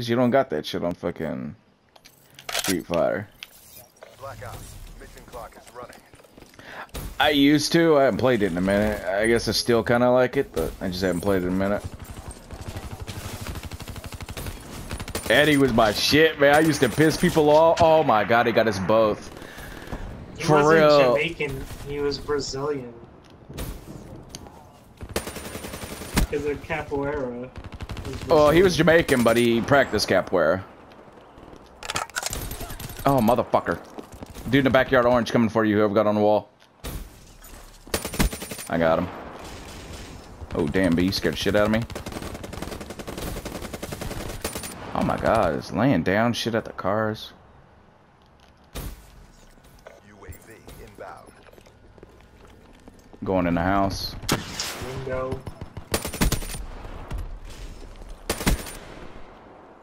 is you don't got that shit on fucking Street Fighter. Black Ops. Mission clock is running. I used to. I haven't played it in a minute. I guess I still kind of like it, but I just haven't played it in a minute. Eddie was my shit, man. I used to piss people off. Oh my god, he got us both. He For wasn't real. Jamaican, he was Brazilian. Because of capoeira. Oh, he was Jamaican, but he practiced capoeira. Oh, motherfucker. Dude in the backyard orange coming for you, whoever got on the wall. I got him. Oh, damn, B, you scared the shit out of me. Oh my god, it's laying down shit at the cars. UAV inbound. Going in the house. Window.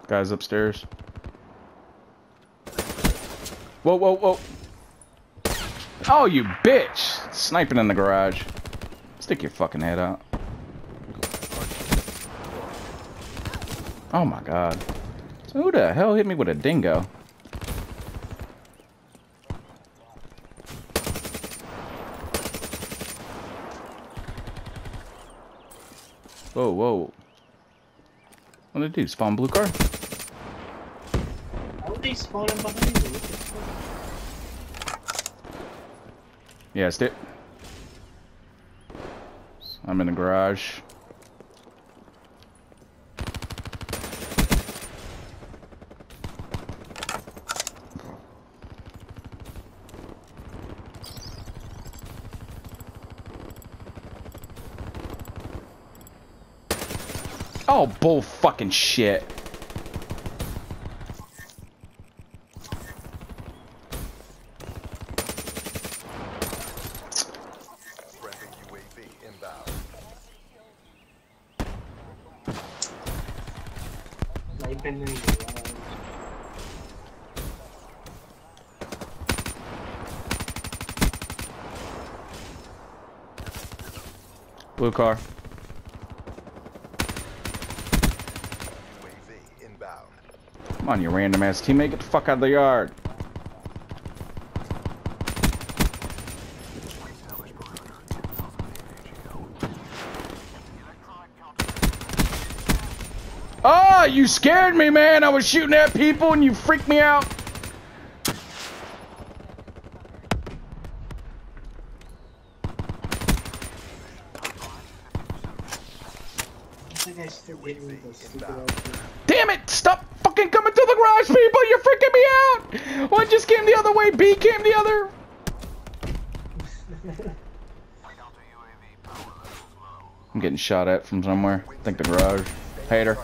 Guys upstairs. Whoa, whoa, whoa. Oh, you bitch! Sniping in the garage. Stick your fucking head out. Oh my god. Who the hell hit me with a dingo? Whoa, whoa. What did it do? Spawn blue car? They spawning behind fuck? Yeah, stick. I'm in the garage. Oh, bull fucking shit. Friendly UAV inbound. Sniping in the. Blue car. Come on, you random ass teammate. Get the fuck out of the yard. Oh, you scared me, man. I was shooting at people and you freaked me out. I think I still hit me with a stupid outfit. Damn it! Stop fucking coming to the garage, people! You're freaking me out! One just came the other way, B came the other. I'm getting shot at from somewhere. I think the garage. Hater.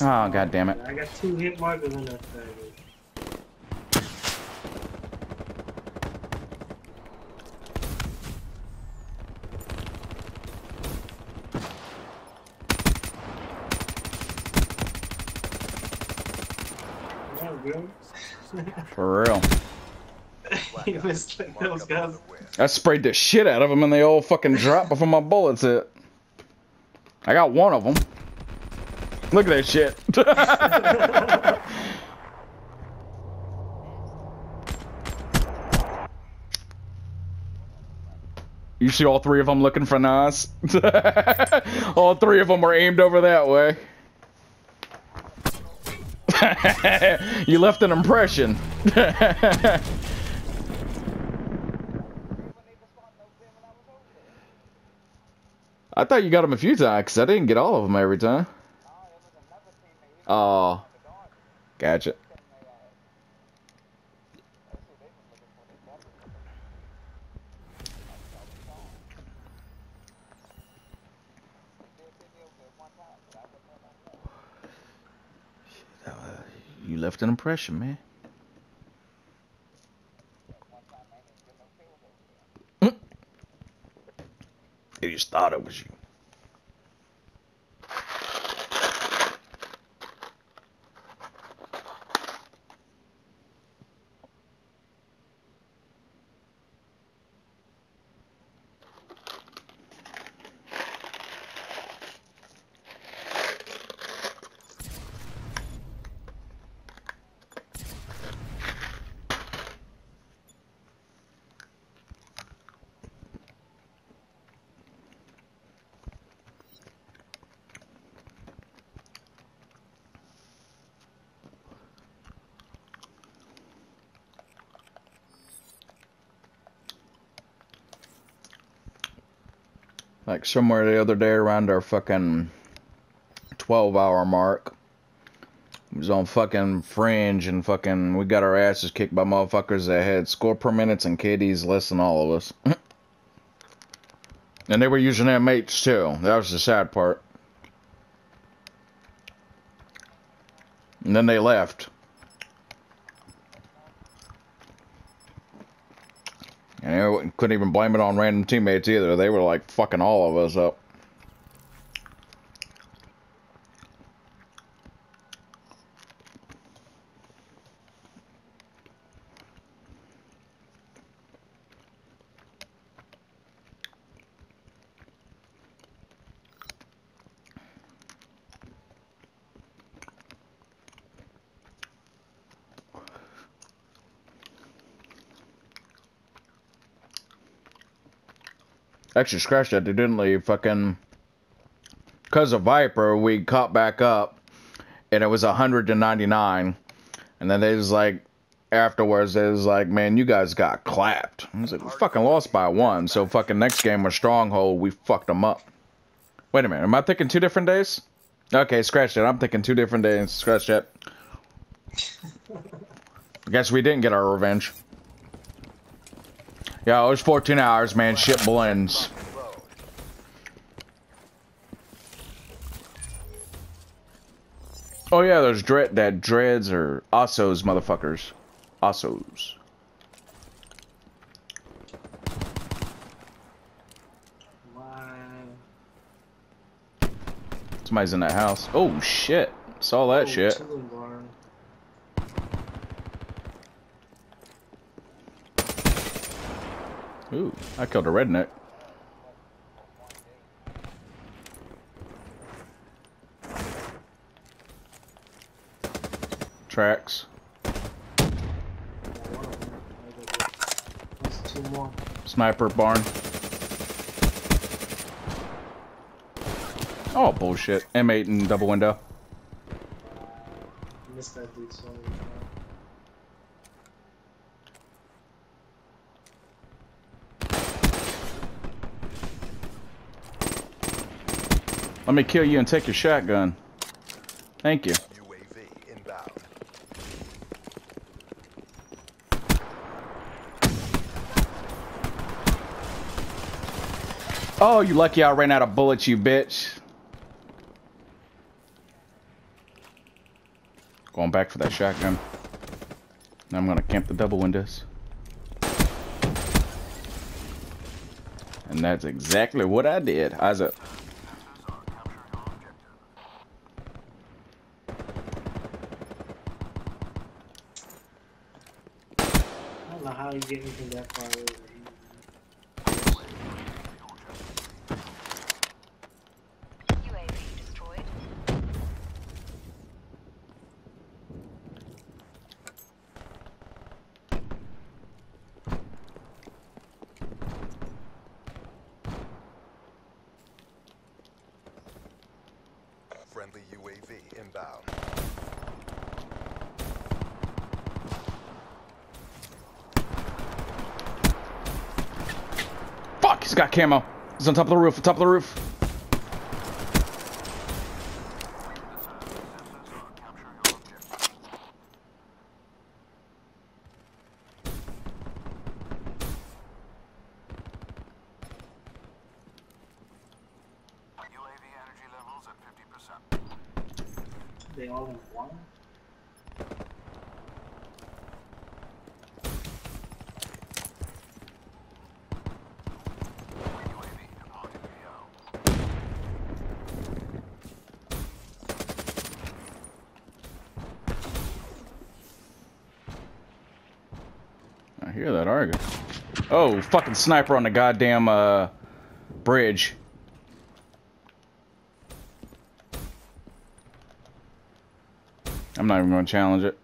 Oh, god damn it. I got two hit markers on that thing. For real. he missed like those guys. on the west. I sprayed the shit out of them and they all fucking dropped before my bullets hit. I got one of them. Look at that shit. you see all three of them looking for Nas? all three of them were aimed over that way. you left an impression. I thought you got them a few times, I didn't get all of them every time. Oh. Gotcha. Uh, You left an impression, man. They just thought it was you. Like somewhere the other day around our fucking 12 hour mark. It was on fucking fringe and fucking we got our asses kicked by motherfuckers that had score per minutes and KDs less than all of us. and they were using mates too. That was the sad part. And then they left. And I couldn't even blame it on random teammates either. They were like fucking all of us up. Actually, scratch that. They didn't leave. Fucking. Because of Viper, we caught back up, and it was 199. And then they was like, afterwards, they was like, man, you guys got clapped. I was like, we fucking lost by one. So fucking next game was Stronghold. We fucked them up. Wait a minute. Am I thinking two different days? Okay, scratch that. I'm thinking two different days. Scratch that. I guess we didn't get our revenge. Yeah, it was 14 hours, man. Shit blends. Oh yeah, those dread that dreads or Ossos motherfuckers. Ossos. Somebody's in that house. Oh shit. Saw that Oh, shit. chilling barn. Ooh, I killed a redneck. Tracks. Sniper barn. Oh bullshit. M8 and double window. Missed that dude times. Let me kill you and take your shotgun. Thank you. Oh, you lucky I ran out of bullets, you bitch. Going back for that shotgun. Now I'm gonna camp the double windows. And that's exactly what I did. Eyes up. I don't know how you get anything that far over UAV destroyed. Friendly UAV inbound. Fuck, he's got camo. He's on top of the roof, top of the roof. UAV energy levels at 50%. here. They all in one? UAV departing PO. I hear that Argus. Oh, fucking sniper on the goddamn uh bridge. I'm not even gonna challenge it.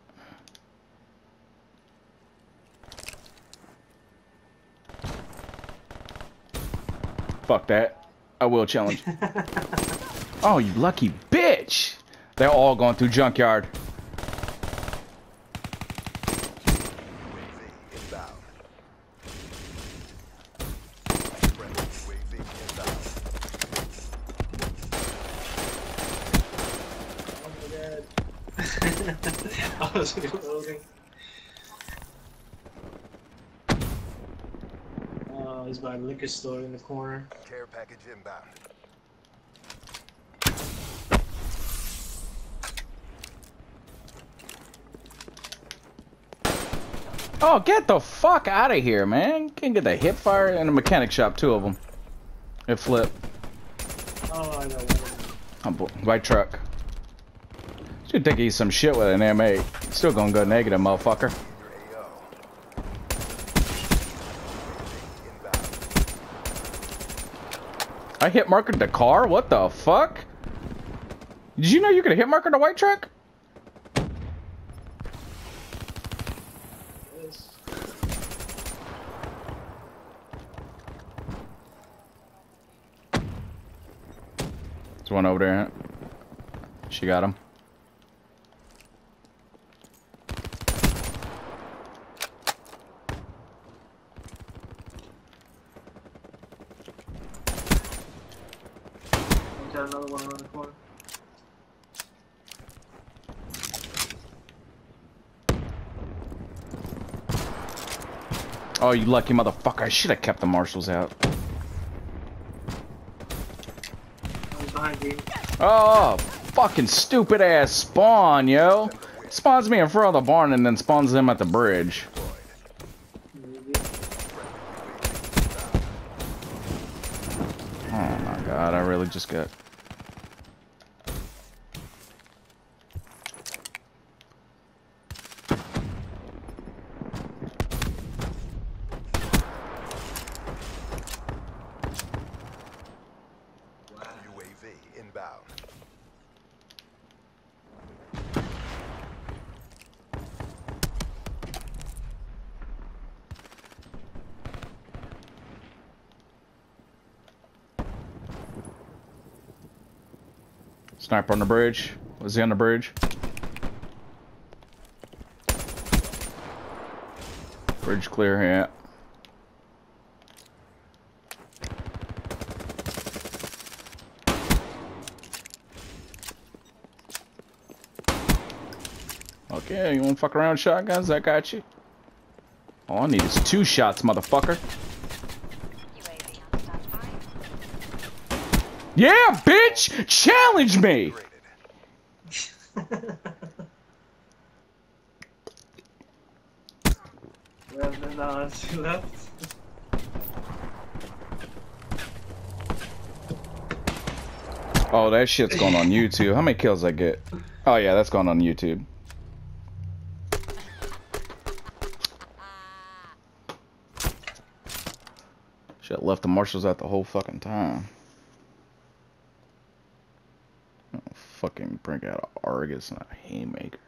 Fuck that. I will challenge. oh, you lucky bitch! They're all going through junkyard. UAV inbound. Friendly UAV inbound. I was reloading. Uh, he's by a liquor store in the corner. Care package inbound. Oh, get the fuck out of here, man. Can't get the hip fire in a mechanic shop, two of them. It flipped. Oh, I got one. I'm bl- white truck. Should think he's some shit with an M8. Still gonna go negative, motherfucker. I hit markered the car? What the fuck? Did you know you could hit marker the white truck? There's one over there. She got him. We got another one around the corner. Oh, you lucky motherfucker. I should have kept the marshals out. Oh, fucking stupid ass spawn, yo. Spawns me in front of the barn and then spawns them at the bridge. Oh my god, I really just got. UAV inbound. Sniper on the bridge. Was he on the bridge? Bridge clear, yeah. Okay, you wanna fuck around shotguns? I got you. All I need is two shots, motherfucker. UAV on standby. Yeah, bitch! Challenge me! Oh, that shit's going on YouTube. How many kills I get? Oh yeah, that's going on YouTube. Shit, left the marshals out the whole fucking time. Fucking bring Argus and a haymaker.